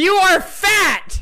You are fat!